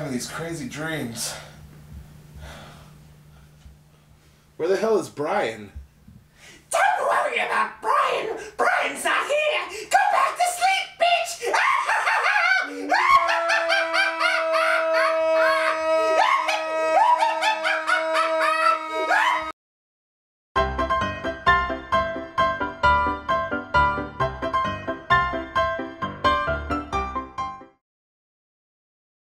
These crazy dreams. Where the hell is Brian?